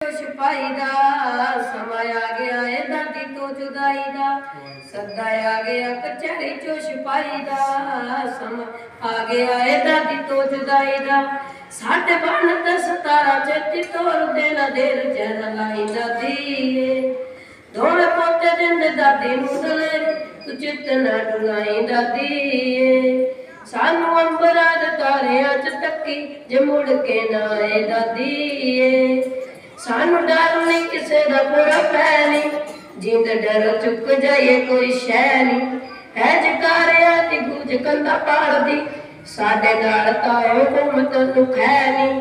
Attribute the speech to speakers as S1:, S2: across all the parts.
S1: ਸਿਪਾਹੀ ਦਾ ਸਮਾਂ ਆ ਗਿਆ ਏ ਦਾਦੀ ਤੋਂ ਜੁਦਾਈ ਦਾ। ਸੱਦਾ ਆ ਗਿਆ, ਕਚਹਿਰੀ ਚੋਂ ਸਿਪਾਹੀ ਦਾ ਸਮਾਂ ਆ ਗਿਆ ਏ ਦਾਦੀ ਤੋਂ ਜੁਦਾਈ ਦਾ। ਸਾਡੇ ਬਣ ਤੇ ਸਤਾਰਾ ਚਿੱਤੀ ਤੋਰ ਦੇ ਨਾ ਦੇਰ ਜਨ ਲਾਈ ਦਾਦੀ ਏ। ਦੋਵੇਂ ਪੋਤੇ ਦਿੰਦੇ ਦਾਦੀ ਨੂੰ ਦਲੇ ਤੂੰ ਚਿੱਤ ਨਾ ਡੁਲਾਈ ਦਾਦੀ ਸਾਨੂੰ ਅੰਬਰਾਂ ਦੇ ਤਾਰਿਆਂ ਚ ਤੱਕੀ ਜੇ ਮੁੜ ਕੇ ਨਾ ਆਏ ਦਾਦੀ ਸਾਨੂੰ ਡਰ ਨਹੀਂ ਕਿਸੇ ਦਾ ਬੁਰਾ ਪੈ ਨਹੀਂ। ਜਿੰਦ ਡਰ ਚੁੱਕ ਜਾਏ ਕੋਈ ਸ਼ੈ ਨਹੀਂ। ਹੈ ਜਕਾਰਿਆ ਤੇ ਗੂੰਜ ਕੰਦਾ ਪਾੜਦੀ। ਸਾਡੇ ਨਾਲ ਤਾਏ ਹੁਮਤ ਨੂੰ ਖੈ ਨਹੀਂ।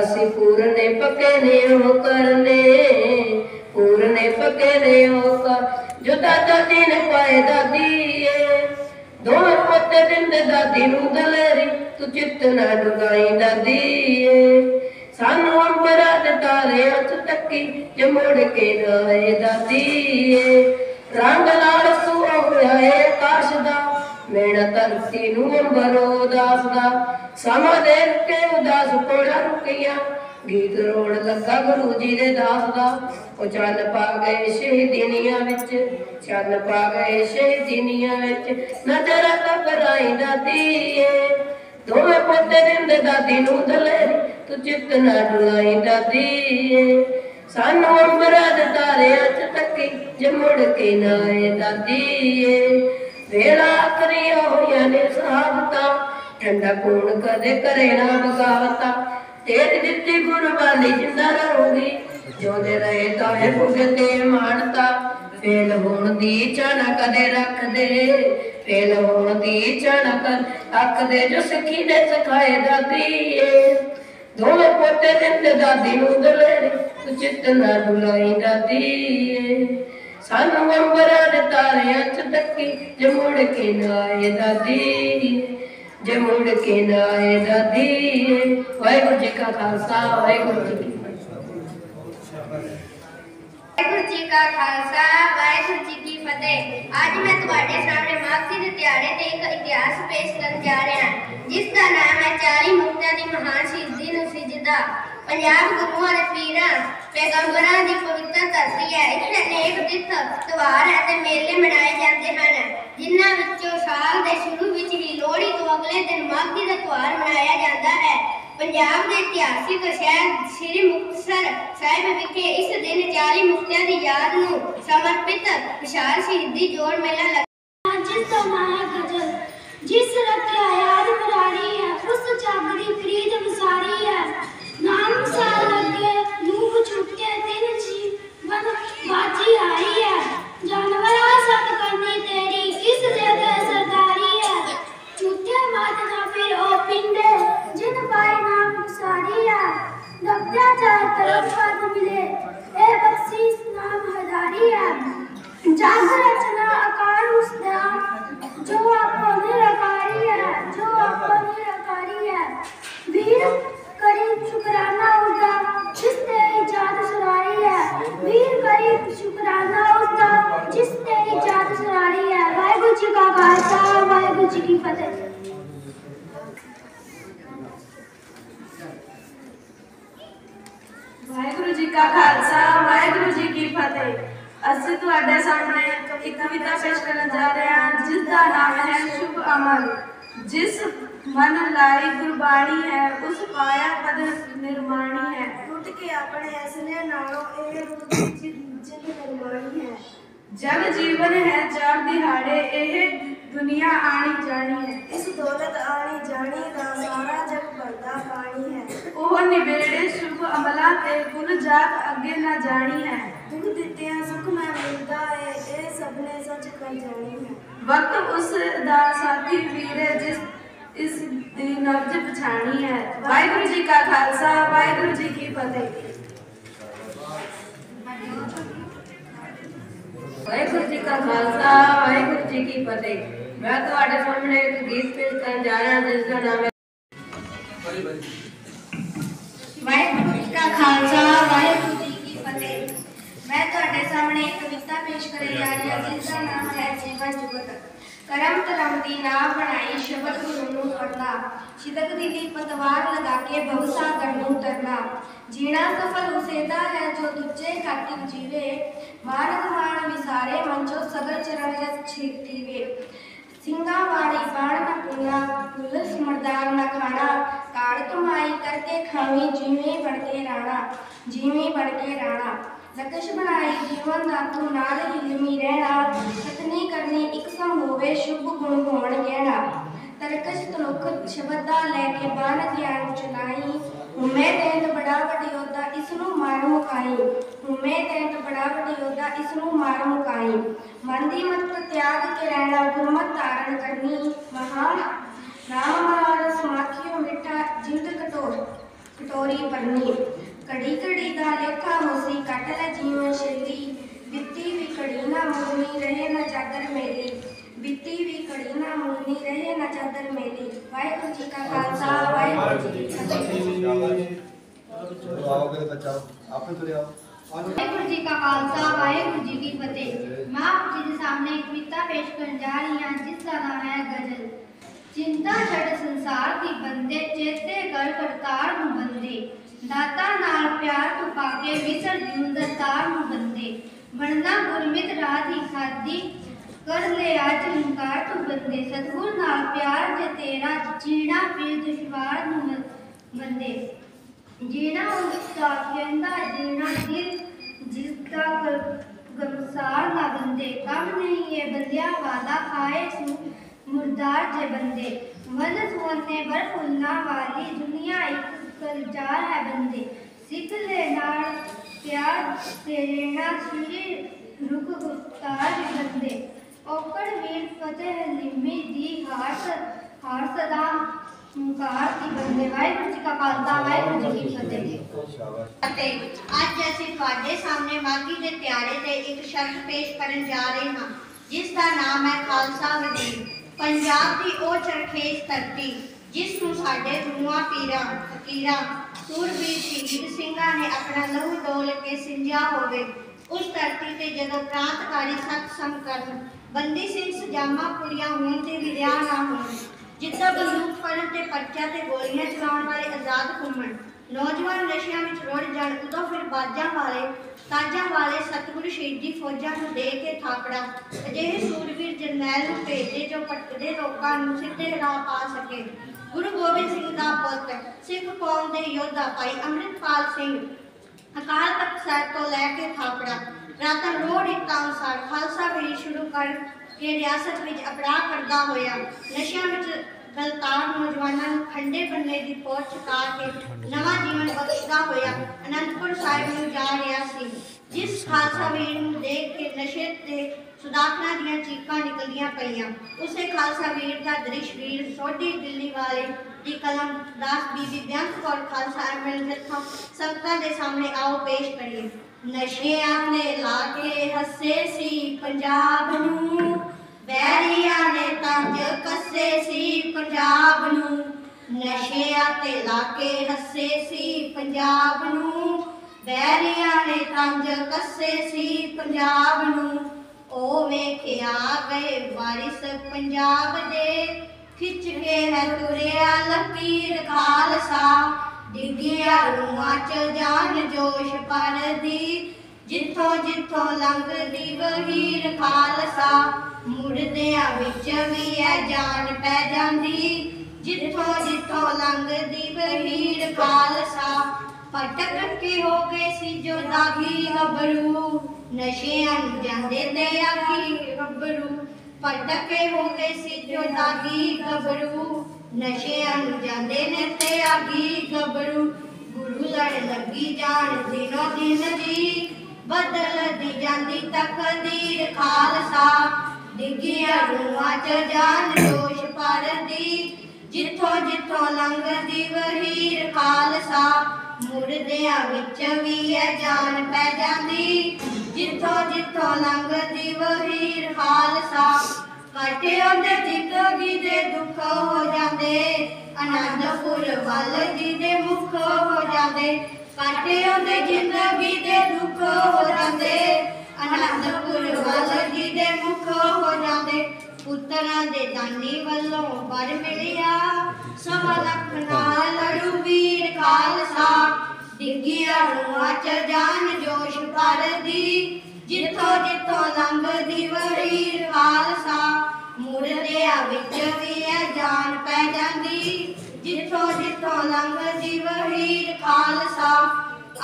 S1: ਅਸੀਂ ਪੂਰਨੇ ਪੱਕੇ ਨੇ, ਉਹ ਕਰਨੇ। ਪੂਰਨੇ ਪੱਕੇ ਨੇ ਜੋ ਦਾਦਾ ਜੀ ਨੇ ਪਾਏ ਦਾਦੀ ਦੋਵੇਂ ਪੁੱਤ ਦਿੰਦੇ ਦਾਦੀ ਨੂੰ ਦਲੇਰੀ, ਤੂੰ ਚਿੱਤ ਨਾ ਡੁਗਾਈ ਦਾਦੀ ਸਾਨੂੰ ਅੰਬਰਾਂ ਦੇ ਤਾਰਿਆਂ ਚ ਤੱਕੀ, ਜੇ ਮੁੜ ਕੇ ਨਾ ਆਏ ਦਾਦੀ ਏ ਰੰਗ ਨਾਲ ਸੂ ਹੋਇਆ ਏ ਆਕਾਸ਼ ਦਾ ਮੇਰਾ ਧਰਤੀ ਨੂੰ ਅੰਬਰੋ ਦਾਸ ਦਾ ਸਮਾਂ ਦੇ ਕੇ ਉਦਾਸ ਕੋੜਾ ਰੁਕੀਆਂ ਗੀਤ ਰੋਣ ਲੱਗਾ ਗੁਰੂ ਜੀ ਦੇ ਦਾਸ ਦਾ। ਉਹ ਚੱਲ ਪਾ ਗਏ ਸ਼ਹੀਦੀਨੀਆਂ ਵਿੱਚ। ਚੱਲ ਪਾ ਗਏ ਸ਼ਹੀਦੀਨੀਆਂ ਵਿੱਚ। ਨਜ਼ਰ ਘਬਰਾਈ ਦਾਦੀ ਏ ਦੋਵੇਂ ਪੋਤੇ ਦਿੰਦੇ ਦਾਦੀ ਨੂੰ ਦਲੇ। ਤੂੰ ਚਿੱਤ ਨਾ ਡੁਲਾਈ ਦਾਦੀ ਏ ਸਾਨੂੰ ਅੰਬਰਾਂ ਦੇ ਤਾਰਿਆਂ ਚ ਤੱਕੀ ਜੇ ਮੁੜ ਕੇ ਨਾ ਆਏ ਦਾਦੀ ਏ ਵੇਲਾ ਆਖਰੀ ਹੋਈਆਂ ਨੇ ਸਾਬਤਾ ਠੰਡਾ ਕੂਣ ਕਦੇ ਕਰੇ ਨਾ ਬਗਾਵਤਾ। ਤੇਜ ਦਿੱਤੀ ਗੁਰਬਾਨੀ ਜਿੰਦਾ ਰਹੂਗੀ। ਜਿਉਂਦੇ ਰਹੇ ਤਾਂ ਇਹ ਭੁਗੇ ਤੇ ਫੇਲ ਹੋਣ ਦੀ ਚਾਣਾ ਕਦੇ ਰੱਖਦੇ। ਫੇਲ ਹੋਣ ਦੀ ਚਾਣਾ ਕਰ ਅੱਖਦੇ ਜੋ ਸਿੱਖੀ ਨੇ ਸਿਖਾਏ ਦਾਦੀ ਏ। ਦੋਵੇਂ ਪੋਤੇ ਦਿੰਦੇ ਦਾਦੀ ਨੂੰ ਦਲੇਰੀ, ਤੂੰ ਚਿੱਤ ਨਾ ਡੁਲਾਈ ਦਾਦੀ ਏ। ਸਾਨੂੰ ਅੰਬਰਾਂ ਦੇ ਤਾਰਿਆਂ ਚ ਤੱਕੀ ਜੇ ਮੁੜ ਕੇ ਨਾ ਆਏ ਦਾਦੀ ਜੇ ਮੁੜ ਕੇ ਨਾ ਆਏ ਦਾਦੀ ਵਾਹਿਗੁਰੂ ਜੀ ਕਾ ਖਾਲਸਾ, ਵਾਹਿਗੁਰੂ ਜੀ ਕੀ ਫਤਿਹ।
S2: ਵਾਹਿਗੁਰੂ ਜੀ ਕਾ ਖਾਲਸਾ, ਵਾਹਿਗੁਰੂ ਜੀ ਕੀ ਫਤਿਹ। ਅੱਜ ਮੈਂ ਤੁਹਾਡੇ ਸਾਹਮਣੇ ਮਾਘੀ ਦੇ ਦਿਹਾੜੇ ਤੇ ਇੱਕ ਇਤਿਹਾਸ ਪੇਸ਼ ਕਰਨ ਜਾ ਰਿਹਾ ਹਾਂ, ਜਿਸ ਦਾ ਨਾਮ ਹੈ 40 ਮੁਕਤਿਆਂ ਦੀ ਮਹਾਨ ਸ਼ਹੀਦੀ ਨੂੰ ਪੰਜਾਬ ਗੁਰੂਆਂ ਦੇ ਪੀਰਾਂ, ਪੈਗੰਬਰਾਂ ਦੀ ਪਵਿੱਤਰ ਧਰਤੀ ਹੈ। ਇੱਥੇ ਅਨੇਕ ਤਿੱਥ ਤਿਉਹਾਰ ਅਤੇ ਮੇਲੇ ਮਨਾਏ ਜਾਂਦੇ ਹਨ, ਜਿਨ੍ਹਾਂ ਵਿੱਚੋਂ ਸਾਲ ਦੇ ਸ਼ੁਰੂ ਵਿੱਚ ਹੀ ਲੋਹੜੀ ਤੋਂ ਅਗਲੇ ਦਿਨ ਮਾਘੀ ਦਾ ਤਿਉਹਾਰ ਮਨਾਇਆ ਜਾਂਦਾ ਹੈ। ਪੰਜਾਬ ਦੇ ਇਤਿਹਾਸਿਕ ਸ਼ਹਿਰ ਸ੍ਰੀ ਮੁਕਤਸਰ ਸਾਹਿਬ ਵਿਖੇ ਇਸ ਦਿਨ 40 ਮੁਕਤਿਆਂ ਦੀ ਯਾਦ ਨੂੰ ਸਮਰਪਿਤ ਵਿਸ਼ਾਲ ਸ਼ਹੀਦੀ ਜੋੜ ਮੇਲਾ ਲੱਗਾ।
S3: ਜਿਸ ਦਾ ਨਾਂ ਗਜਲ, ਜਿਸ ਰੱਖਿਆ ਯਾਦ ਮੁਰਾਰੀ ਹੈ, ਉਸ ਜੱਗ ਦੀ ਪ੍ਰੀਤ ਵਿਸਾਰੀ ਹੈ। ਨਾਮ ਸਾਰ ਲੱਗੇ ਨੂਹ ਛੁੱਟੇ ਤਿੰਨ ਜੀਵਨ ਬਾਜੀ ਆਈ ਹੈ। ਜਾਨਵਰਾਂ ਸਤ ਕਰਨੀ ਤੇਰੀ ਕਿਸ ਦੇ ਤੇ ਸਰਦਾਰੀ ਹੈ ਝੂਠੇ ਮਾਤ ਨਾ ਫਿਰ ਉਹ ਪਿੰਡੇ ਜਿਨ ਪਾਈ ਨਾਮ ਵਿਸਾਰੀ ਹੈ ਦਬਦਿਆ ਚਾਰ ਤਰਫ ਪਦ ਮਿਲੇ ਇਹ ਬਖਸ਼ਿਸ਼ ਨਾਮ ਹਜ਼ਾਰੀ ਹੈ ਜਗ ਰਚਨਾ ਆਕਾਰ ਉਸ ਦਾ ਜੋ ਆਪੋ ਨਿਰਕਾਰੀ ਹੈ ਜੋ ਆਪੋ ਨਿਰਕਾਰੀ ਹੈ ਵੀਰ ਕਰੀ ਸ਼ੁਕਰਾਨਾ ਉਸਦਾ ਜਿਸ ਤੇ ਇਜਾਦ ਸੁਰਾਰੀ ਹੈ ਵੀਰ ਕਰੀ ਸ਼ੁਕਰਾਨਾ ਉਸਦਾ ਜਿਸ ਤੇ ਇਜਾਦ ਸੁਰਾਰੀ ਹੈ ਵਾਹਿਗੁਰੂ ਜੀ ਕਾ ਖਾਲਸਾ ਵਾਹਿਗੁਰੂ ਜੀ ਕੀ ਫਤਿਹ
S4: ਵਾਹਿਗੁਰੂ ਜੀ ਕਾ ਖਾਲਸਾ ਵਾਹਿਗੁਰੂ ਜੀ ਕੀ ਫਤਿਹ। ਅਸੀਂ ਤੁਹਾਡੇ ਸਾਹਮਣੇ ਇੱਕ ਕਵਿਤਾ ਪੇਸ਼ ਕਰਨ ਜਾ ਰਹੇ ਹਾਂ ਜਿਸ ਦਾ ਨਾਮ ਹੈ ਸ਼ੁਭ ਅਮਲ। ਜਿਸ ਮਨ ਲਾਈ ਗੁਰਬਾਣੀ ਹੈ ਉਸ ਪਾਇਆ ਪਦ ਨਿਰਮਾਣੀ ਹੈ।
S3: ਟੁੱਟ ਕੇ ਆਪਣੇ ਅਸਲੇ ਨਾਲੋਂ ਇਹ ਰੂਪ ਜਿੰਦ ਨਿਰਮਾਣੀ ਹੈ।
S4: ਜਗ ਜੀਵਨ ਹੈ ਚਾਰ ਦਿਹਾੜੇ ਇਹ ਦੁਨੀਆ ਆਣੀ ਜਾਣੀ ਹੈ।
S3: ਇਸ ਦੌਲਤ ਆਣੀ ਜਾਣੀ ਦਾ ਸਾਰਾ ਜਗ ਭਰਦਾ ਪਾਣੀ ਹੈ।
S4: ਉਹ ਨਿਬੇੜੇ ਸ਼ੁਭ ਅਮਲਾਂ ਤੇ ਗੁਣ ਜਾਤ ਅੱਗੇ ਨਾ ਜਾਣੀ ਹੈ।
S3: ਦੁੱਖ ਦਿੱਤਿਆਂ ਸੁਖ ਮੈਂ ਮਿਲਦਾ ਏ ਇਹ ਸਭ ਨੇ ਸੱਚ ਕਰ ਜਾਣੀ ਹੈ।
S4: ਵਕਤ ਉਸ ਦਾ ਸਾਥੀ ਵੀਰ ਜਿਸ ਇਸ ਦੀ ਨਬਜ ਪਛਾਣੀ ਹੈ। ਵਾਹਿਗੁਰੂ ਜੀ ਕਾ ਖਾਲਸਾ ਵਾਹਿਗੁਰੂ ਜੀ ਕੀ ਫਤਿਹ।
S1: ਵਾਹਿਗੁਰੂ ਜੀ ਕਾ ਖਾਲਸਾ ਵਾਹਿਗੁਰੂ ਜੀ ਕੀ ਫਤਿਹ। ਮੈਂ ਤੁਹਾਡੇ ਸਾਹਮਣੇ ਇੱਕ ਗੀਤ ਪੇਸ਼ ਕਰਨ ਜਾ ਰਿਹਾ ਜਿਸ ਦਾ ਨਾਮ ਹੈ
S2: ਵਾਹਿਗੁਰੂ ਜੀ ਕਾ ਖਾਲਸਾ ਵਾਹਿਗੁਰੂ ਜੀ ਕੀ ਫਤਿਹ ਮੈਂ ਤੁਹਾਡੇ ਸਾਹਮਣੇ ਇੱਕ ਕਵਿਤਾ ਪੇਸ਼ ਕਰਨ ਜਾ ਰਹੀ ਹਾਂ ਜਿਸ ਦਾ ਨਾਮ ਹੈ ਜੀਵਨ ਜੁਗਤ
S5: ਕਰਮ ਧਰਮ ਦੀ ਨਾ ਬਣਾਈ ਸ਼ਬਦ ਗੁਰੂ ਨੂੰ ਪੜਨਾ ਸ਼ਿਦਕ ਦੀ ਦੀ ਪਤਵਾਰ ਲਗਾ ਕੇ ਭਵਸਾਗਰ ਨੂੰ ਤਰਨਾ ਜੀਣਾ ਸਫਲ ਉਸੇ ਦਾ ਹੈ ਜੋ ਦੂਜੇ ਖਾਤਿਰ ਜੀਵੇ ਮਾਨਕ ਮਾਨ ਵਿਸਾਰੇ ਮੰਚੋ ਸਗਲ ਚਰਨ ਜਸ ਛੀਤੀਵੇ ਸਿੰਘਾਂ ਵਾਲੀ ਬਾਣ ਨਾ ਪੁੱਲਾ ਪੁਲਿਸ ਮਰਦਾਰ ਨਾ ਖਾਣਾ ਕਾੜ ਕਮਾਈ ਕਰਕੇ ਖਾਵੀ ਜਿਵੇਂ ਬਣ ਕੇ ਰਾਣਾ ਜਿਵੇਂ ਬਣ ਕੇ ਰਾਣਾ ਲਕਸ਼ ਬਣਾਈ ਜੀਵਨ ਦਾ ਤੂੰ ਨਾਲ ਹਿਲਮੀ ਰਹਿਣਾ ਕਤਨੀ ਕਰਨੀ ਇੱਕ ਸਮ ਹੋਵੇ ਸ਼ੁਭ ਗੁਣ ਹੋਣ ਗਹਿਣਾ ਤਰਕਸ਼ ਤਨੁਖ ਸ਼ਬਦ ਦਾ ਹੁਮੇ ਤੈਂਤ ਬੜਾ ਵੱਡੀ ਯੋਧਾ ਇਸ ਨੂੰ ਮਾਰ ਮੁਕਾਈ। ਹੁਮੇ ਤੈਂਤ ਬੜਾ ਵੱਡੀ ਯੋਧਾ ਇਸ ਨੂੰ ਮਾਰ ਮੁਕਾਈ। ਮਨ ਦੀ ਮਤ ਤਿਆਗ ਕੇ ਰਹਿਣਾ, ਗੁਰਮਤ ਧਾਰਨ ਕਰਨੀ, ਮਹਾਨ। ਨਾਮ ਮਾਰ ਸਮਾਖਿਓ ਮਿੱਠਾ, ਜਿੰਦ ਕਟੋਰ ਕਟੋਰੀ ਪਰਨੀ। ਕੜੀ ਕੜੀ ਦਾ ਲੇਖਾ ਹੋਸੀ ਕੱਟ ਲੈ ਜੀਵਨ ਸ਼ੈਲੀ। ਬਿੱਤੀ ਵੀ ਕੜੀ ਨਾ ਮੁਗਨੀ ਰਹੇ ਨਾ ਚਾਦਰ ਮੇਰੀ ਬਿੱਤੀ ਵੀ ਕੜੀ ਨਾ ਮੁਗਨੀ ਰਹੇ ਨਾ ਚਾਦਰ ਮੇਰੀ ਵਾਹਿਗੁਰੂ ਜੀ ਕਾ ਖਾਲਸਾ ਵਾਹਿਗੁਰੂ ਜੀ ਕੀ ਫਤਿਹ।
S6: ਚਲੋ ਆਓਗੇ ਬੱਚਾ ਆਪੇ ਤੁਰੇ ਆਓ। ਆਜੋ
S7: ਵਾਹਿਗੁਰੂ ਜੀ ਕਾ ਖਾਲਸਾ ਵਾਹਿਗੁਰੂ ਜੀ ਕੀ ਫਤਿਹ। ਮੈਂ ਜੀ ਦੇ ਸਾਹਮਣੇ ਇੱਕ ਕਵਿਤਾ ਪੇਸ਼ ਕਰਨ ਜਾ ਰਹੀ ਹਾਂ ਜਿਸ ਦਾ ਨਾਮ ਹੈ ਗਜ਼ਲ। ਚਿੰਤਾ ਛੱਡ ਸੰਸਾਰ ਦੀ ਬੰਦੇ ਚੇਤੇ ਕਰ ਕਰਤਾਰ ਨੂੰ ਬੰਦੇ। ਦਾਤਾ ਨਾਲ ਪਿਆਰ ਤੂੰ ਪਾ ਕੇ ਵਿਸਰ ਜੂਨ ਦਤਾਰ ਨੂੰ ਬੰਦੇ। ਬਣਨਾ ਗੁਰਮਿਤ ਰਾਹ ਦੀ ਖਾਦੀ ਕਰ ਲੈ ਅੱਜ ਹੰਕਾਰ ਤੂੰ ਬੰਦੇ, ਸਤਿਗੁਰ ਨਾਲ ਪਿਆਰ ਜੇ ਤੇਰਾ, ਜੀਣਾ ਪੀਰ ਦੁਸ਼ਵਾਰ ਨੂੰ ਬੰ- ਬੰਦੇ ਜੀਣਾ ਉਸਦਾ ਕਹਿੰਦਾ, ਜੀਣਾ ਦਿਲ ਜਿਸ ਦਾ ਗਮਸਾਰ ਨਾ ਬੰਦੇ। ਕੰਮ ਨਹੀਂ ਇਹ ਬੰਦਿਆ ਵਾਦਾ ਖਾਏ ਤੂੰ ਮੁਰਦਾਰ ਜੇ ਬੰਦੇ। ਵਨ ਸੁਵਨੇ ਬਰ ਫੁੱਲਾਂ ਵਾਲੀ, ਦੁਨੀਆ ਇੱਕ ਕਲਜਾਰ ਹੈ ਬੰਦੇ। ਸਿੱਖ ਲੈ ਨਾਲ ਪਿਆਰ, ਤੇਰੇ ਨਾਲ ਸ੍ਰੀ ਰੁਕ ਗੁਫਤਾਰ ਜੇ ਬੰਦੇ। ਔਕੜ ਵੀਰ ਫਤਿਹ ਲਿਮੀ ਦੀ ਹਾਰ ਸ- ਹਾਰ ਮੁਕਾਰ ਦੀ ਬੰਦੇ। ਵਾਹਿਗੁਰੂ ਜੀ ਕਾ ਖਾਲਸਾ, ਵਾਹਿਗੁਰੂ ਜੀ ਕੀ ਫਤਿਹ।
S8: ਅਤੇ ਅੱਜ ਅਸੀਂ ਤੁਹਾਡੇ ਸਾਹਮਣੇ ਮਾਘੀ ਦੇ ਤਿਆੜੇ ਤੇ ਇੱਕ ਸ਼ਬਦ ਪੇਸ਼ ਕਰਨ ਜਾ ਰਹੇ ਹਾਂ, ਜਿਸ ਦਾ ਨਾਮ ਹੈ ਖਾਲਸਾ ਵਦੀਨ ਪੰਜਾਬ ਦੀ ਉਹ ਚਰਖੇਸ਼ ਧਰਤੀ, ਜਿਸ ਨੂੰ ਸਾਡੇ ਗੁਰੂਆਂ, ਪੀਰਾਂ, ਫਕੀਰਾਂ, ਸੂਰਬੀਰ ਸ਼ਹੀਦ ਸਿੰਘਾਂ ਨੇ ਆਪਣਾ ਲਹੂ ਡੋਲ ਕੇ ਸਿੰਜਿਆ ਹੋਵੇ, ਉਸ ਧਰਤੀ ਤੇ ਜਦੋਂ ਕ੍ਰਾਂਤਕਾਰੀ ਸਤ ਸਮ ਬੰਦੀ ਸਿੰਘ ਸਜਾਮਾ ਕੁੜੀਆਂ ਹੋਣ ਤੇ ਵੀ ਰਿਆ ਨਾ ਹੋਣ। ਜਿੱਦਾਂ ਬੰਦੂਕ ਫੜਨ ਤੇ ਪਰਚਾ ਤੇ ਗੋਲੀਆਂ ਚਲਾਉਣ ਵਾਲੇ ਆਜ਼ਾਦ ਘੁੰਮਣ। ਨੌਜਵਾਨ ਨਸ਼ਿਆਂ ਵਿੱਚ ਰੁੜ ਜਾਣ, ਉਦੋਂ ਫਿਰ ਬਾਜਾਂ ਵਾਲੇ, ਤਾਜਾਂ ਵਾਲੇ ਸਤਿਗੁਰ ਸ਼ਹੀਦੀ ਫੌਜਾਂ ਨੂੰ ਦੇ ਕੇ ਥਾਪੜਾ। ਅਜਿਹੇ ਸੂਰਵੀਰ ਜਰਨੈਲ ਨੂੰ ਭੇਜੇ ਜੋ ਭਟਕਦੇ ਲੋਕਾਂ ਨੂੰ ਸਿੱਧੇ ਰਾਹ ਪਾ ਸਕੇ। ਗੁਰੂ ਗੋਬਿੰਦ ਸਿੰਘ ਦਾ ਪੁੱਤ, ਸਿੱਖ ਕੌਮ ਦੇ ਯੋਧਾ ਭਾਈ ਅੰਮ੍ਰਿਤਪਾਲ ਸਿੰਘ ਅਕਾਲ ਤਖਤ ਸਾਹਿਬ ਤੋਂ ਲੈ ਕੇ ਥਾਪੜਾ। ਰਾਤਾਂ ਰੋੜ ਇੱਟਾਂ ਅਨੁਸਾਰ ਖਾਲਸਾ ਵੇਰੀ ਸ਼ੁਰੂ ਕਰ ਕੇ ਰਿਆਸਤ ਵਿੱਚ ਅਪਰਾਧ ਕਰਦਾ ਹੋਇਆ। ਨਸ਼ਿਆਂ ਵਿੱਚ ਗਲਤਾਰ ਨੌਜਵਾਨਾਂ ਨੂੰ ਖੰਡੇ ਬੰਨੇ ਦੀ ਪਹੁੰਚ ਚੁਕਾ ਕੇ ਨਵਾਂ ਜੀਵਨ ਬਖਸ਼ਦਾ ਹੋਇਆ। ਅਨੰਦਪੁਰ ਸਾਹਿਬ ਨੂੰ ਜਾ ਰਿਹਾ ਸੀ, ਜਿਸ ਖਾਲਸਾ ਵੀਰ ਨੂੰ ਦੇਖ ਕੇ ਨਸ਼ੇ ਤੇ ਸੁਦਾਖਣਾ ਦੀਆਂ ਚੀਕਾਂ ਨਿਕਲਦੀਆਂ ਪਈਆਂ। ਉਸੇ ਖਾਲਸਾ ਵੀਰ ਦਾ ਦ੍ਰਿਸ਼ ਵੀਰ ਸੋਢੀ ਦਿੱਲੀ ਵਾਲੇ ਦੀ ਕਲਮ ਦਾਸ ਬੀਬੀ ਬਿਆੰਤ ਕੌਰ ਖਾਲਸਾ ਐਮਐਲ ਜਥਾ ਸੰਗਤਾਂ ਦੇ ਸਾਹਮਣੇ ਆਓ ਪੇਸ਼ ਕਰੀਏ। ਨਸ਼ਿਆਂ ਨੇ ਲਾ ਕੇ ਹੱਸੇ ਸੀ ਪੰਜਾਬ ਨੂੰ ਬੈਰੀਆਂ ਨੇ ਤੰਜ ਕੱਸੇ ਸੀ ਪੰਜਾਬ ਨੂੰ, ਨਸ਼ਿਆਂ ਤੇ ਲਾ ਕੇ ਹੱਸੇ ਸੀ ਪੰਜਾਬ ਨੂੰ ਬੈਰੀਆਂ ਨੇ ਤੰਜ ਕੱਸੇ ਸੀ ਪੰਜਾਬ ਨੂੰ। ਉਹ ਵੇਖਿਆ ਗਏ ਵਾਰਿਸ ਪੰਜਾਬ ਦੇ ਖਿੱਚ ਕੇ ਹੈ ਤੁਰਿਆ ਲਕੀਰ ਖਾਲਸਾ। ਡਿੱਗਿਆ ਰੂਹਾਂ ਚ ਜਾਨ ਜੋਸ਼ ਪਰਦੀ ਜਿੱਥੋਂ ਜਿੱਥੋਂ ਲੰਘਦੀ ਵਹੀਰ ਖਾਲਸਾ। ਮੁੜਦਿਆਂ ਵਿੱਚ ਵੀ ਐ ਜਾਨ ਪੈ ਜਾਂਦੀ, ਜਿੱਥੋਂ ਜਿੱਥੋਂ ਲੰਘਦੀ ਵਹੀਰ ਖਾਲਸਾ। ਭਟਕ ਕੇ ਹੋ ਗਏ ਸੀ ਜੋ ਦਾਗੀ ਹਬਰੂ। ਨਸ਼ਿਆਂ ਨੂੰ ਜਾਂਦੇ ਤੇ ਆਗੀ ਗੱਭਰੂ, ਭਟਕ ਹੋ ਗਏ ਸੀ ਜੋ ਦਾਗੀ ਗੱਭਰੂ। ਨਸ਼ਿਆਂ ਨੂੰ ਜਾਂਦੇ ਨੇ ਤੇ ਆਗੀ ਗੱਭਰੂ। ਗੁਰੂ ਲੜ ਲੱਗੀ ਜਾਣ ਦਿਨੋ ਦਿਨ ਦੀ ਬਦਲਦੀ ਜਾਂਦੀ ਤਕਦੀਰ ਖਾਲਸਾ। ਡਿੱਗਿਆ ਰੂਹਾਂ ਚ ਜਾਨ ਜੋਸ਼ ਪਰਦੀ ਜਿੱਥੋਂ ਜਿੱਥੋਂ ਲੰਘਦੀ ਵਹੀਰ ਖਾਲਸਾ। ਮੁਰਦਿਆਂ ਵਿੱਚ ਵੀ ਹੈ ਜਾਨ ਪੈ ਜਾਂਦੀ ਜਿੱਥੋਂ ਜਿੱਥੋਂ ਲੰਘਦੀ ਵਹੀਰ ਖਾਲਸਾ। ਕਾਟੇ ਉਹਦੇ ਜ਼ਿੰਦਗੀ ਦੇ ਦੁੱਖ ਹੋ ਜਾਂਦੇ, ਅਨੰਦਪੁਰ ਵੱਲ ਜੀ ਦੇ ਮੁਖ ਹੋ ਜਾਂਦੇ। ਕਾਟੇ ਉਹਦੇ ਜ਼ਿੰਦਗੀ ਦੇ ਦੁੱਖ ਹੋ ਜਾਂਦੇ, ਅਨੰਦਪੁਰ ਵੱਲ ਜੀ ਦੇ ਮੁਖ ਹੋ ਜਾਂਦੇ। ਪੁੱਤਰਾਂ ਦੇ ਦਾਨੀ ਵੱਲੋਂ ਵਰ ਮਿਲਿਆ, ਸਵਾ ਲੱਖ ਨਾਲ ਲੜੂ ਵੀਰ ਖਾਲਸਾ। ਡਿੱਗਿਆ ਰੂਹਾਂ ਚ ਜਾਨ ਜੋਸ਼ ਭਰਦੀ, ਜਿੱਥੋਂ ਜਿੱਥੋਂ ਲੰਘਦੀ ਵਹੀਰ ਖਾਲਸਾ। ਮੁਰਦਿਆਂ ਵਿੱਚ ਵੀ ਇਹ ਜਾਨ ਪੈ ਜਾਂਦੀ, ਜਿੱਥੋਂ ਜਿੱਥੋਂ ਲੰਘਦੀ ਵਹੀਰ ਖਾਲਸਾ।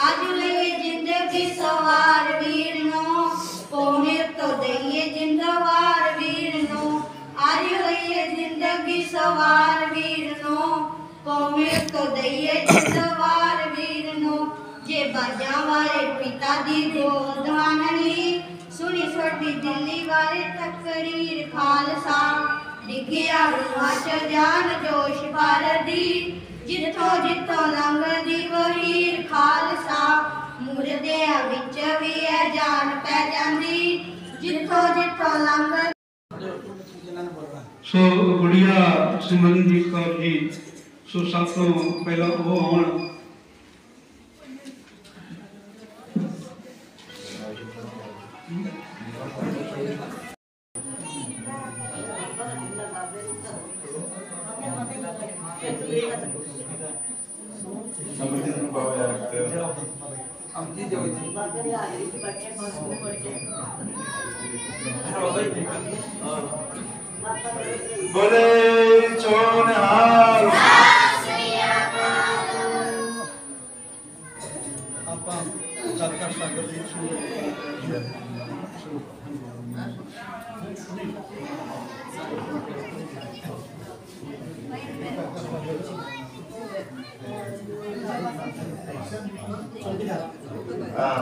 S8: ਅੱਜ ਲਈ ਜ਼ਿੰਦਗੀ ਸਵਾਰ ਵੀਰ ਨੂੰ ਕੋਮਿਰ ਤੋਂ ਦਈਏ ਜਿੰਦਵਾਰ ਵੀਰ ਨੂੰ ਅੱਜ ਲਈ ਜ਼ਿੰਦਗੀ ਸਵਾਰ ਵੀਰ ਨੂੰ ਕੋਮਿਰ ਤੋਂ ਦਈਏ ਜਿੰਦਵਾਰ ਨੂੰ ਜੇ ਬਾਜਾਂ ਵਾਲੇ ਪਿਤਾ ਦੀ ਗੋਦ ਆਨਣੀ, ਸੁਣੀ ਛੋਟੀ ਦਿੱਲੀ ਵਾਲੇ ਤਕਰੀਰ ਖਾਲਸਾ। ਜਾਨ ਜੋਸ਼ ਭਰਦੀ ਜਿੱਥੋਂ ਜਿੱਥੋਂ ਲੰਘਦੀ ਵਹੀਰ ਖਾਲਸਾ। ਮੁਰਦਿਆਂ ਵਿੱਚ ਵੀ ਇਹ ਜਾਨ ਪੈ ਜਾਂਦੀ, ਜਿੱਥੋਂ ਜਿੱਥੋਂ ਲੰਘ
S9: ਸੋ ਗੁੜੀਆ ਸਿਮਰਨਜੀਤ ਕੌਰ ਜੀ, ਸੋ ਸਭ ਤੋਂ ਪਹਿਲਾਂ ਉਹ ਆਉਣ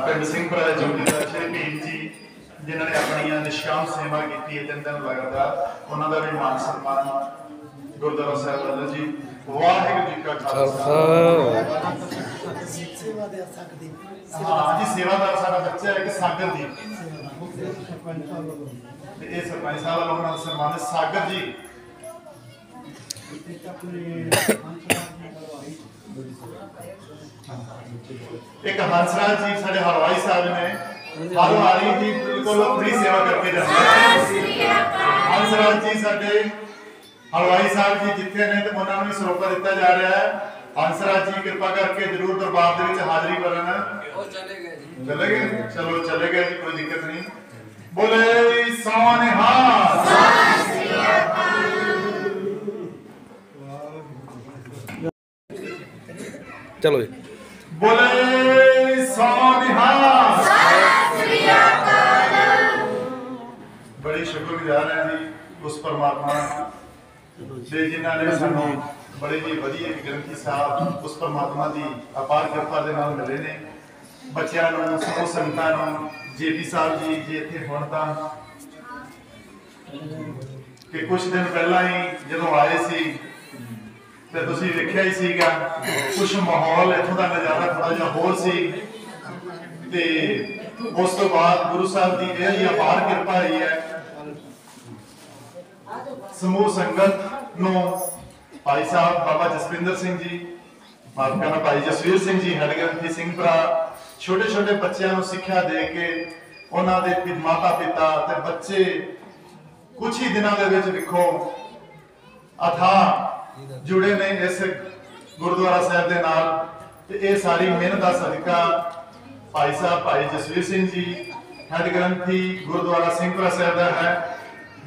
S10: ਪਿੰਡ ਸਿੰਘਪੁਰਾ ਦੇ ਜੋਗੀਦਾਰ ਸ਼੍ਰੀ ਭੀਮ ਜੀ ਜਿਨ੍ਹਾਂ ਨੇ ਆਪਣੀਆਂ ਨਿਸ਼ਕਾਮ ਸੇਵਾ ਕੀਤੀ ਹੈ ਤਿੰਨ ਦਿਨ ਲਗਾਤਾਰ ਉਹਨਾਂ ਦਾ ਵੀ ਮਾਨ ਸਨਮਾਨ ਗੁਰਦੁਆਰਾ ਸਾਹਿਬ ਵੱਲੋਂ ਜੀ। ਵਾਹਿਗੁਰੂ ਜੀ ਕਾ ਖਾਲਸਾ।
S6: ਸੇਵਾ ਦੇ ਸਕਦੇ
S10: ਹਾਂ ਜੀ ਸੇਵਾਦਾਰ ਸਾਡਾ ਬੱਚਾ ਹੈ ਕਿ ਸਾਗਰ ਜੀ। ਤੇ ਇਹ ਸਰਪੰਚ ਸਾਹਿਬ ਵੱਲੋਂ ਉਹਨਾਂ ਦਾ ਸਾਗਰ ਜੀ। ਇੱਕ ਹੰਸਰਾਜ ਜੀ ਸਾਡੇ ਹਲਵਾਈ ਸਾਹਿਬ ਨੇ ਹਰ ਵਾਰੀ ਜੀ ਬਿਲਕੁਲ ਫ੍ਰੀ ਸੇਵਾ ਕਰਕੇ ਜਾਂਦੇ ਨੇ। ਹੰਸਰਾਜ ਜੀ ਸਾਡੇ ਹਲਵਾਈ ਸਾਹਿਬ ਜੀ ਜਿੱਥੇ ਨੇ ਤੇ ਉਹਨਾਂ ਨੂੰ ਵੀ ਸਰੋਪਾ ਦਿੱਤਾ ਜਾ ਰਿਹਾ ਹੈ। ਹੰਸਰਾਜ ਜੀ, ਕਿਰਪਾ ਕਰਕੇ ਜਰੂਰ ਦਰਬਾਰ ਦੇ ਵਿੱਚ ਹਾਜ਼ਰੀ ਭਰਨ। ਉਹ ਚਲੇ ਗਏ ਜੀ। ਚਲੇ ਗਏ ਚਲੋ ਚਲੇ ਗਏ ਜੀ ਕੋਈ ਦਿੱਕਤ ਨਹੀਂ। ਬੋਲੇ ਸੋਨੇ ਹਾਂ
S11: ਚਲੋ ਜੀ।
S10: ਬੋਲੇ ਸੋਨਿਹਾ ਬੜੀ ਸ਼ੁਕਰਗੁਜ਼ਾਰ ਹਾਂ ਜੀ ਉਸ ਪਰਮਾਤਮਾ ਦੇ। ਜਿਨ੍ਹਾਂ ਨੇ ਸਾਨੂੰ ਬੜੇ ਜੀ ਵਧੀਆ ਗ੍ਰੰਥੀ ਸਾਹਿਬ ਉਸ ਪਰਮਾਤਮਾ ਦੀ ਅਪਾਰ ਕਿਰਪਾ ਦੇ ਨਾਲ ਮਿਲੇ ਨੇ। ਬੱਚਿਆਂ ਨੂੰ ਸਮੂਹ ਸੰਗਤਾਂ ਨੂੰ ਜੇਪੀ ਸਾਹਿਬ ਜੀ, ਜੇ ਇੱਥੇ ਹੁਣ ਤਾਂ। ਕਿ ਕੁਝ ਦਿਨ ਪਹਿਲਾਂ ਹੀ ਜਦੋਂ ਆਏ ਸੀ, ਤੇ ਤੁਸੀਂ ਵੇਖਿਆ ਹੀ ਸੀਗਾ ਕੁਝ ਮਾਹੌਲ ਇੱਥੋਂ ਦਾ ਨਜ਼ਾਰਾ ਥੋੜਾ ਜਿਹਾ ਹੋਰ ਸੀ। ਤੇ ਉਸ ਤੋਂ ਬਾਅਦ ਗੁਰੂ ਸਾਹਿਬ ਦੀ ਇਹ ਹੀ ਅਪਾਰ ਕਿਰਪਾ ਰਹੀ ਹੈ। ਸਮੂਹ ਸੰਗਤ ਨੂੰ ਭਾਈ ਸਾਹਿਬ ਬਾਬਾ ਜਸਵਿੰਦਰ ਸਿੰਘ ਜੀ ਮਾਫ ਕਰਨਾ ਭਾਈ ਜਸਵੀਰ ਸਿੰਘ ਜੀ ਹੈਡ ਸਿੰਘ ਭਰਾ ਛੋਟੇ ਛੋਟੇ ਬੱਚਿਆਂ ਨੂੰ ਸਿੱਖਿਆ ਦੇ ਕੇ ਉਹਨਾਂ ਦੇ ਮਾਤਾ ਪਿਤਾ ਤੇ ਬੱਚੇ ਕੁਝ ਹੀ ਦਿਨਾਂ ਦੇ ਵਿੱਚ ਵੇਖੋ, ਅਥਾ ਜੁੜੇ ਨੇ ਇਸ ਗੁਰਦੁਆਰਾ ਸਾਹਿਬ ਦੇ ਨਾਲ ਤੇ ਇਹ ਸਾਰੀ ਮਿਹਨਤ ਦਾ ਸਦਕਾ ਭਾਈ ਸਾਹਿਬ, ਭਾਈ ਜਸਵੀਰ ਸਿੰਘ ਜੀ, ਹੈਡ ਗ੍ਰੰਥੀ ਗੁਰਦੁਆਰਾ ਸਿੰਘਪੁਰਾ ਸਾਹਿਬ ਦਾ ਹੈ,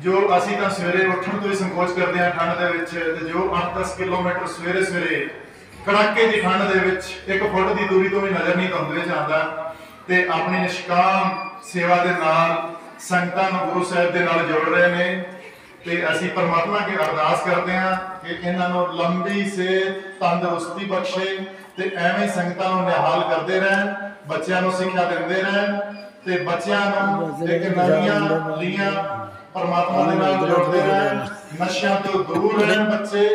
S10: ਜੋ ਅਸੀਂ ਤਾਂ ਸਵੇਰੇ ਉੱਠਣ ਤੋਂ ਹੀ ਸੰਕੋਚ ਕਰਦੇ ਹਾਂ ਠੰਡ ਦੇ ਵਿੱਚ ਤੇ ਜੋ 8-10 ਕਿਲੋਮੀਟਰ ਸਵੇਰੇ ਸਵੇਰੇ ਕੜਾਕੇ ਦੀ ਠੰਡ ਦੇ ਵਿੱਚ ਇੱਕ ਫੁੱਟ ਦੀ ਦੂਰੀ ਤੋਂ ਵੀ ਨਜ਼ਰ ਨਹੀਂ ਧੁੰਦ ਵਿੱਚ ਆਉਂਦਾ ਤੇ ਆਪਣੀ ਨਿਸ਼ਕਾਮ ਸੇਵਾ ਦੇ ਨਾਲ ਸੰਗਤਾਂ ਨੂੰ ਗੁਰੂ ਸਾਹਿਬ ਦੇ ਨਾਲ ਜੋੜ ਰਹੇ ਨੇ ਤੇ ਅਸੀਂ ਪਰਮਾਤਮਾ ਅੱਗੇ ਅਰਦਾਸ ਕਰਦੇ ਹਾਂ ਕਿ ਇਹਨਾਂ ਨੂੰ ਲੰਬੀ ਸੇ ਤੰਦਰੁਸਤੀ ਬਖਸ਼ੇ ਤੇ ਐਵੇਂ ਸੰਗਤਾਂ ਨੂੰ ਨਿਹਾਲ ਕਰਦੇ ਰਹਿਣ, ਬੱਚਿਆਂ ਨੂੰ ਸਿੱਖਿਆ ਦਿੰਦੇ ਰਹਿਣ ਤੇ ਬੱਚਿਆਂ ਨੂੰ ਇੱਕ ਨਵੀਆਂ ਲੀਆਂ ਪਰਮਾਤਮਾ ਦੇ ਨਾਲ ਜੋੜਦੇ ਰਹਿਣ, ਨਸ਼ਿਆਂ ਤੋਂ ਦੂਰ ਰਹਿਣ ਬੱਚੇ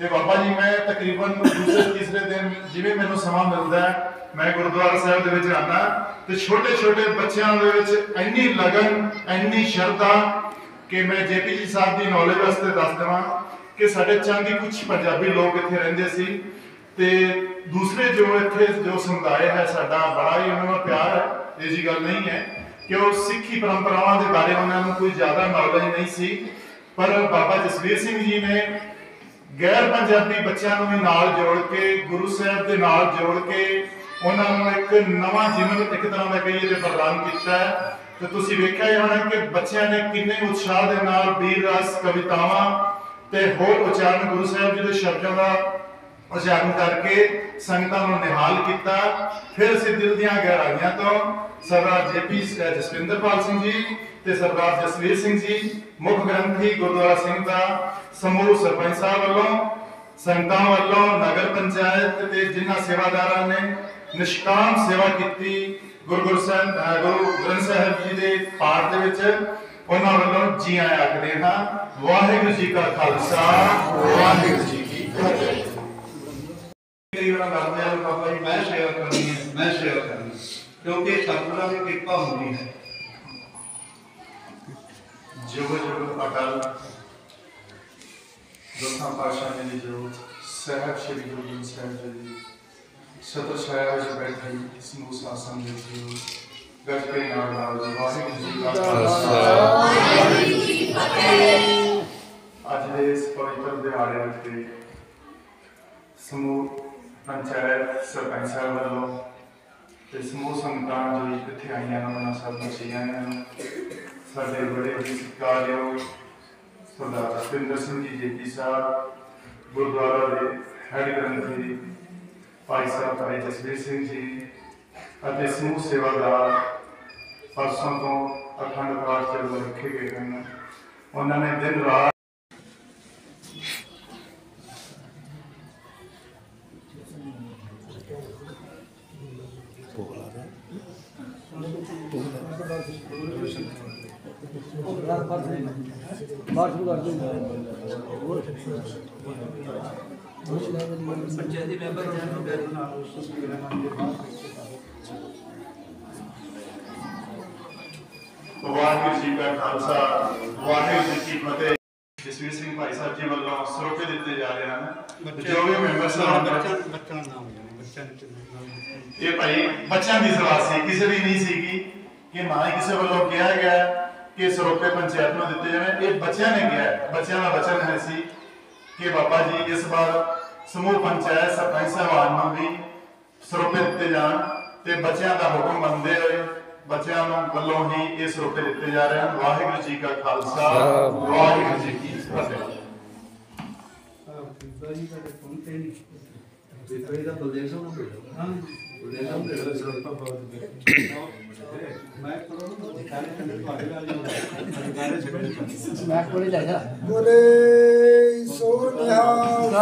S10: ਤੇ ਬਾਬਾ ਜੀ, ਮੈਂ ਤਕਰੀਬਨ ਦੂਸਰੇ, ਤੀਸਰੇ ਦਿਨ ਜਿਵੇਂ ਮੈਨੂੰ ਸਮਾਂ ਮਿਲਦਾ ਹੈ, ਮੈਂ ਗੁਰਦੁਆਰਾ ਸਾਹਿਬ ਦੇ ਵਿੱਚ ਆਉਂਦਾ ਤੇ ਛੋਟੇ ਛੋਟੇ ਬੱਚਿਆਂ ਦੇ ਵਿੱਚ ਇੰਨੀ ਲਗਨ, ਇੰਨੀ ਸ਼ਰਧਾ ਕਿ ਮੈਂ ਜੇਪੀ ਜੀ ਸਾਹਿਬ ਦੀ ਨੌਲੇਜ ਵਾਸਤੇ ਦੱਸ ਦੇਵਾਂ ਕਿ ਸਾਡੇ ਚੰਗੀ ਕੁਝ ਪੰਜਾਬੀ ਲੋਕ ਇੱਥੇ ਰਹਿੰਦੇ ਸੀ ਤੇ ਦੂਸਰੇ ਜੋ ਇੱਥੇ ਜੋ ਸਮੁਦਾਇ ਹੈ, ਸਾਡਾ ਬੜਾ ਹੀ ਉਹਨਾਂ ਨਾਲ ਪਿਆਰ ਹੈ, ਇਹ ਜੀ ਗੱਲ ਨਹੀਂ ਹੈ ਕਿ ਉਹ ਸਿੱਖੀ ਪਰੰਪਰਾਵਾਂ ਦੇ ਬਾਰੇ ਉਹਨਾਂ ਨੂੰ ਕੋਈ ਜ਼ਿਆਦਾ ਨੌਲੇਜ ਨਹੀਂ ਸੀ। ਪਰ ਬਾਬਾ ਜਸਵੀਰ ਸਿੰਘ ਜੀ ਨੇ ਗੈਰ ਪੰਜਾਬੀ ਬੱਚਿਆਂ ਨੂੰ ਵੀ ਨਾਲ ਜੋੜ ਕੇ, ਗੁਰੂ ਸਾਹਿਬ ਦੇ ਨਾਲ ਜੋੜ ਕੇ ਉਹਨਾਂ ਨੂੰ ਇੱਕ ਨਵਾਂ ਜੀਵਨ ਇੱਕ ਤਰ੍ਹਾਂ ਦਾ ਕਹੀਏ ਤੇ ਪ੍ਰਦਾਨ ਕੀਤਾ ਹੈ। ਤੇ ਤੁਸੀਂ ਵੇਖਿਆ ਹੀ ਹੋਣਾ ਕਿ ਬੱਚਿਆਂ ਨੇ ਕਿੰਨੇ ਉਤਸ਼ਾਹ ਦੇ ਨਾਲ ਵੀਰ ਰਸ ਕਵਿਤਾਵਾਂ ਤੇ ਹੋਰ ਉਚਾਰਨ ਗੁਰੂ ਸਾਹਿਬ ਜੀ ਦੇ ਸ਼ਬਦਾਂ ਦਾ ਉਚਾਰਨ ਕਰਕੇ ਸੰਗਤਾਂ ਨੂੰ ਨਿਹਾਲ ਕੀਤਾ। ਫਿਰ ਅਸੀਂ ਦਿਲ ਦੀਆਂ ਗਹਿਰਾਈਆਂ ਤੋਂ ਸਰਦਾਰ ਜੇਪੀ ਜਸਵਿੰਦਰਪਾਲ ਸਿੰਘ ਜੀ ਤੇ ਸਰਦਾਰ ਜਸਵੀਰ ਸਿੰਘ ਜੀ, ਮੁੱਖ ਗ੍ਰੰਥੀ ਗੁਰਦੁਆਰਾ ਸਿੰਘ ਦਾ, ਸਮੂਹ ਸਰਪੰਚ ਸਾਹਿਬ ਵੱਲੋਂ, ਸੰਗਤਾਂ ਵੱਲੋਂ ਨਗਰ ਪੰਚਾਇਤ ਤੇ ਜਿਨ੍ਹਾਂ ਸੇਵਾਦਾਰਾਂ ਨੇ ਨਿਸ਼ਕਾਮ ਸੇਵਾ ਕੀਤੀ, ਗੁਰੂ ਗੁਰੂ ਸਾਹਿਬ ਗੁਰੂ ਗ੍ਰੰਥ ਸਾਹਿਬ ਜੀ ਦੇ ਪਾਠ ਦੇ ਵਿੱਚ ਉਹਨਾਂ ਵੱਲੋਂ ਜੀ ਆਇਆਂ ਆਖਦੇ ਹਾਂ, ਵਾਹਿਗੁਰੂ ਜੀ ਕਾ ਖਾਲਸਾ, ਵਾਹਿਗੁਰੂ ਜੀ ਕੀ ਫਤਿਹ।
S9: ਕਈ ਵਾਰ ਕਰਦੇ ਆ ਬਾਬਾ ਜੀ, ਮੈਂ ਸੇਵਾ ਕਰਨੀ ਹੈ, ਮੈਂ ਸੇਵਾ ਕਰਨੀ ਹੈ। ਕਿਉਂਕਿ ਸਤਿਗੁਰਾਂ ਦੀ ਕਿਰਪਾ ਹੁੰਦੀ ਹੈ
S10: ਜੁਗ ਜੁਗ ਅਟਲ ਦਸਾਂ ਪਾਤਸ਼ਾਹ ਜੀ ਦੀ ਜੋਤ, ਸਾਹਿਬ ਸ੍ਰੀ ਗੁਰੂ ਗ੍ਰੰਥ ਸਾਹਿਬ ਜੀ ਦੀ ਸਤਰ ਛਾਇਆ ਵਿੱਚ ਬੈਠੇ ਸਮੂਹ ਸਾਸਨ ਦੇ ਜੀ ਗੱਜ ਕੇ ਨਾਲ ਨਾਲ ਜੀ, ਵਾਹਿਗੁਰੂ ਜੀ ਕਾ ਖਾਲਸਾ ਵਾਹਿਗੁਰੂ ਜੀ ਕੀ ਫਤਿਹ ਅੱਜ ਦੇ ਇਸ ਪਵਿੱਤਰ ਦਿਹਾੜੇ ਉੱਤੇ ਸਮੂਹ ਪੰਚਾਇਤ, ਸਰਪੰਚ ਸਾਹਿਬ ਵੱਲੋਂ ਤੇ ਸਮੂਹ ਸੰਗਤਾਂ ਜੋ ਇੱਥੇ ਆਈਆਂ ਹਨ ਉਹਨਾਂ ਸਭ ਨੂੰ ਜੀ ਆਇਆਂ ਨੂੰ। ਸਾਡੇ ਬੜੇ ਹੀ ਸਤਿਕਾਰਯੋਗ ਸਰਦਾਰ ਜਸਵਿੰਦਰ ਸਿੰਘ ਜੀ ਜੇਪੀ ਸਾਹਿਬ, ਗੁਰਦੁਆਰਾ ਦੇ ਹੈਡ ਗ੍ਰੰਥੀ ਭਾਈ ਸਾਹਿਬ ਭਾਈ ਜਸਵੀਰ ਸਿੰਘ ਜੀ ਅਤੇ ਸਮੂਹ ਸੇਵਾਦਾਰ ਪਰਸੋਂ ਤੋਂ ਅਖੰਡ ਪਾਠ ਚੱਲ ਰੱਖੇ ਗਏ ਹਨ। ਉਹਨਾਂ ਨੇ ਦਿਨ ਰਾਤ ਵਾਹਿਗੁਰੂ ਜੀ ਕਾ ਖਾਲਸਾ ਵਾਹਿਗੁਰੂ ਜੀ ਕੀ ਫਤਿਹ ਜਸਵੀਰ ਸਿੰਘ ਭਾਈ ਸਾਹਿਬ ਜੀ ਵੱਲੋਂ ਸਰੋਪੇ ਦਿੱਤੇ ਜਾ ਰਹੇ ਹਨ ਤੇ ਜੋ ਵੀ ਮੈਂਬਰ ਸਾਹਿਬ
S9: ਬੱਚਾ ਬੱਚਾ ਦਾ ਨਾਮ ਹੈ ਬੱਚਾ ਨੇ
S10: ਇਹ ਭਾਈ ਬੱਚਿਆਂ ਦੀ ਸਲਾਹ ਸੀ ਕਿਸੇ ਦੀ ਨਹੀਂ ਸੀਗੀ ਕਿ ਨਾ ਹੀ ਕਿਸੇ ਵੱਲੋਂ ਕਿਹਾ ਗਿਆ ਕਿ ਸਰੋਪੇ ਪੰਚਾਇਤ ਨੂੰ ਦਿੱਤੇ ਜਾਣ। ਇਹ ਬੱਚਿਆਂ ਨੇ ਕਿਹਾ। ਬੱਚਿਆਂ ਦਾ ਵਚਨ ਹੈ ਸੀ ਕਿ ਬਾਬਾ ਜੀ ਇਸ ਵਾਰ ਸਮੂਹ ਪੰਚਾਇਤ ਸਰਪੰਚ ਸਾਹਿਬਾਨ ਨੂੰ ਵੀ ਸਰੋਪੇ ਦਿੱਤੇ ਜਾਣ ਤੇ ਬੱਚਿਆਂ ਦਾ ਹੁਕਮ ਮੰਨਦੇ ਹੋਏ ਬੱਚਿਆਂ ਨੂੰ ਵੱਲੋਂ ਹੀ ਇਹ ਸਰੋਪੇ ਦਿੱਤੇ ਜਾ ਰਹੇ ਹਨ। ਵਾਹਿਗੁਰੂ ਜੀ ਕਾ ਖਾਲਸਾ। ਵਾਹਿਗੁਰੂ ਜੀ ਕੀ ਫਤਿਹ।
S9: ਬਾਜੀ ਦਾ ਫੋਨ ਤੇ ਨਹੀਂ
S6: ਬੇਟੇ ਦਾ ਬਲਦੇਵ ਸਿੰਘ ਨੂੰ ਭੇਜੋ।
S9: ਹਾਂ।
S6: ਬਲਦੇਵ ਸਿੰਘ ਦੇ ਸਰਪਾ
S9: ਮੈਂ ਕਰੋ ਦਿਖਾਣੇ ਤੇ ਤੁਹਾਡੇ ਨਾਲ ਹੀ ਗਾਣੇ ਛੱਡ
S6: ਮੈਂ ਕੋਲੇ ਜਾ ਜਾ
S11: ਬੋਲੇ ਸੋ ਨਿਹਾਲ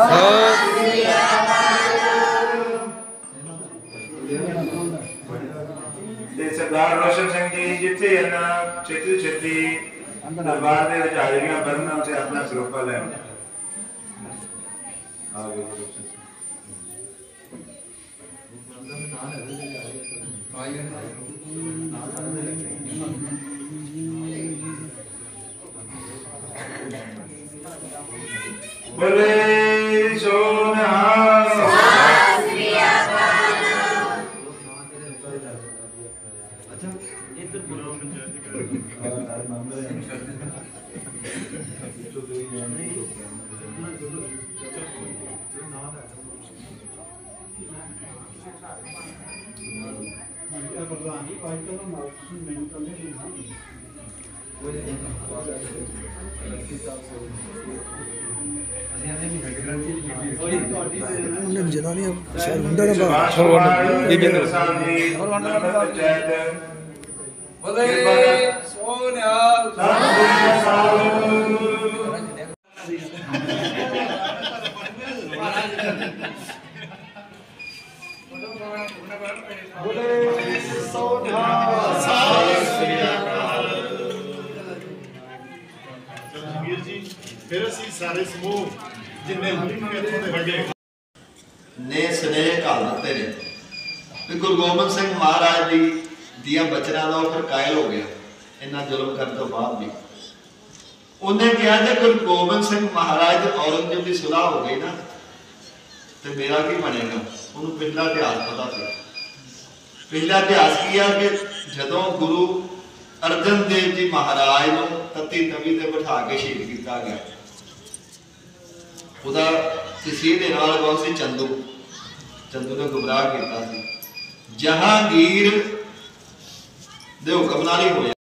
S12: ਤੇ ਸਰਦਾਰ ਰੋਸ਼ਨ ਸਿੰਘ ਜੀ ਜਿੱਥੇ ਇਹਨਾਂ ਛੇਤੀ ਛੇਤੀ ਦਰਬਾਰ ਦੇ ਵਿੱਚ ਹਾਜ਼ਰੀਆਂ ਭਰਨ ਤੇ ਆਪਣਾ ਸਰੋਪਾ ਲੈਣ ਆਗੇ ਬੋਲੇ ਸੋਨਿਹਾਲ
S9: ਮੈਂ ਪ੍ਰਧਾਨ ਜੀ ਭਾਈ ਮੈਨੂੰ ਕਹਿੰਦੇ ਨਹੀਂ
S11: ਉਹਨੇ ਸ਼ਾਇਦ ਹੁੰਦਾ ਨਾ
S12: ਸੁਭਾਸ਼ ਕੁਮਾਰ ਬੀਬੀ ਸਾਹਿਬ ਜੀ ਨਗਰ ਪੰਚਾਇਤ ਬੋਲੇ ਸੋਨਿਹਾਲ
S10: ਵੀਰ ਫਿਰ ਸਮੂਹ ਜਿੰਨੇ ਇੱਥੋਂ ਦੇ ਵੱਡੇ
S6: ਨੇ ਸਨੇਹ ਘਾਲ ਦਿੱਤੇ ਨੇ। ਵੀ ਗੁਰੂ ਗੋਬਿੰਦ ਸਿੰਘ ਮਹਾਰਾਜ ਦੀ ਦੀਆਂ ਬਚਨਾਂ ਦਾ ਉਹ ਫਿਰ ਕਾਇਲ ਹੋ ਗਿਆ, ਇੰਨਾ ਜ਼ੁਲਮ ਕਰਨ ਤੋਂ ਬਾਅਦ ਵੀ। ਉਹਨੇ ਕਿਹਾ ਜੇ ਗੁਰੂ ਗੋਬਿੰਦ ਸਿੰਘ ਮਹਾਰਾਜ ਔਰੰਗਜ਼ੇਬ ਦੀ ਸੁਲਾਹ ਹੋ ਗਈ ਨਾ, ਤੇ ਮੇਰਾ ਕੀ ਬਣੇਗਾ? ਉਹਨੂੰ ਪਿਛਲਾ ਇਤਿਹਾਸ ਪਤਾ ਸੀ। ਪਿਛਲਾ ਇਤਿਹਾਸ ਕੀ ਆ ਕਿ ਜਦੋਂ ਗੁਰੂ ਅਰਜਨ ਦੇਵ ਜੀ ਮਹਾਰਾਜ ਨੂੰ ਤੱਤੀ ਤਵੀ ਤੇ ਬਿਠਾ ਕੇ ਸ਼ਹੀਦ ਕੀਤਾ ਗਿਆ। ਉਹਦਾ ਤਸੀਹ ਦੇ ਨਾਲ ਬਹੁਤ ਸੀ ਚੰਦੂ ਚੰਦੂ ਨੇ ਗੁਬਰਾਹ ਕੀਤਾ ਸੀ। ਜਹਾਂਗੀਰ ਦੇ ਹੁਕਮ ਨਾਲ ਹੀ ਹੋਇਆ।